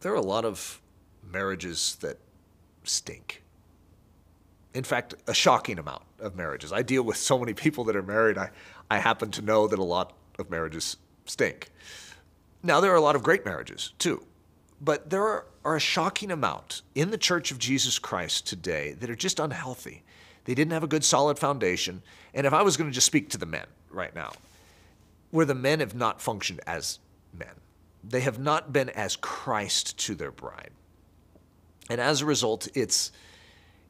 there are a lot of marriages that stink. In fact, a shocking amount of marriages. I deal with so many people that are married. I, I happen to know that a lot of marriages stink. Now, there are a lot of great marriages too, but there are, are a shocking amount in the Church of Jesus Christ today that are just unhealthy. They didn't have a good solid foundation. And if I was going to just speak to the men right now, where the men have not functioned as men, they have not been as Christ to their bride. And as a result, it's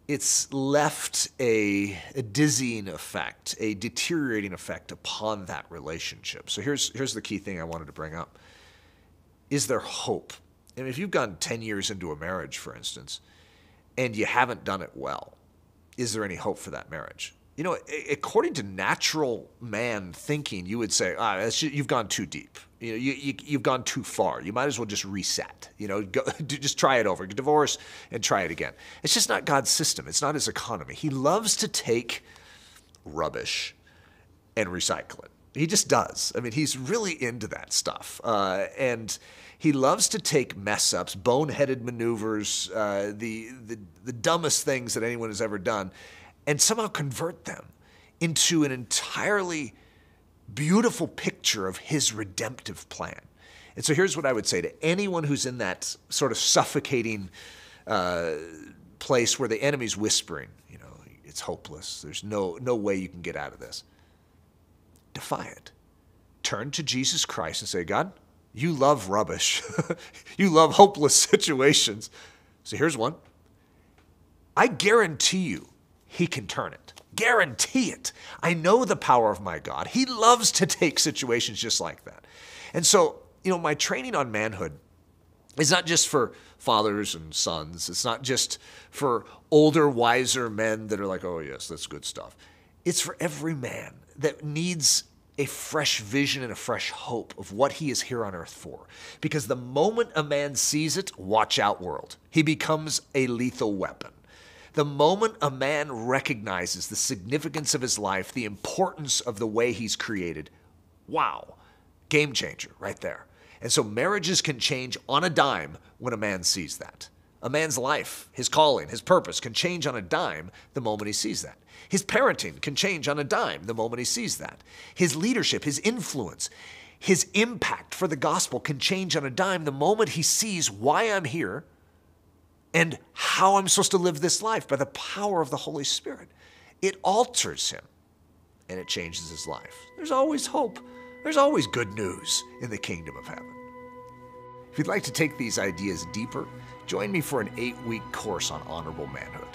it's left a, a, dizzying effect, a deteriorating effect upon that relationship. So here's here's the key thing I wanted to bring up. Is there hope? Mean, if you've gone 10 years into a marriage, for instance, and you haven't done it well, is there any hope for that marriage? You know, according to natural man thinking, you would say, ah, you've gone too deep. You know, you, you, have gone too far. You might as well just reset. You know, go, just try it over. Divorce and try it again. It's just not God's system. It's not His economy. He loves to take rubbish and recycle it. He just does. I mean, he's really into that stuff. Uh, and he loves to take mess ups, boneheaded maneuvers, uh, the, the, the dumbest things that anyone has ever done, and somehow convert them into an entirely beautiful picture of his redemptive plan. And so here's what I would say to anyone who's in that sort of suffocating uh, place where the enemy's whispering, you know, it's hopeless. There's no, no way you can get out of this. Defy it. Turn to Jesus Christ and say, God, you love rubbish. you love hopeless situations. So here's one. I guarantee you, he can turn it. Guarantee it. I know the power of my God. He loves to take situations just like that. And so, you know, my training on manhood is not just for fathers and sons, it's not just for older, wiser men that are like, oh, yes, that's good stuff. It's for every man that needs a fresh vision and a fresh hope of what he is here on earth for. Because the moment a man sees it, watch out, world, he becomes a lethal weapon. The moment a man recognizes the significance of his life, the importance of the way he's created, wow, game changer right there. And so marriages can change on a dime when a man sees that. A man's life, his calling, his purpose can change on a dime the moment he sees that. His parenting can change on a dime the moment he sees that. His leadership, his influence, his impact for the gospel can change on a dime the moment he sees why I'm here and how I'm supposed to live this life by the power of the Holy Spirit. It alters him and it changes his life. There's always hope. There's always good news in the kingdom of heaven. If you'd like to take these ideas deeper, join me for an eight week course on honorable manhood.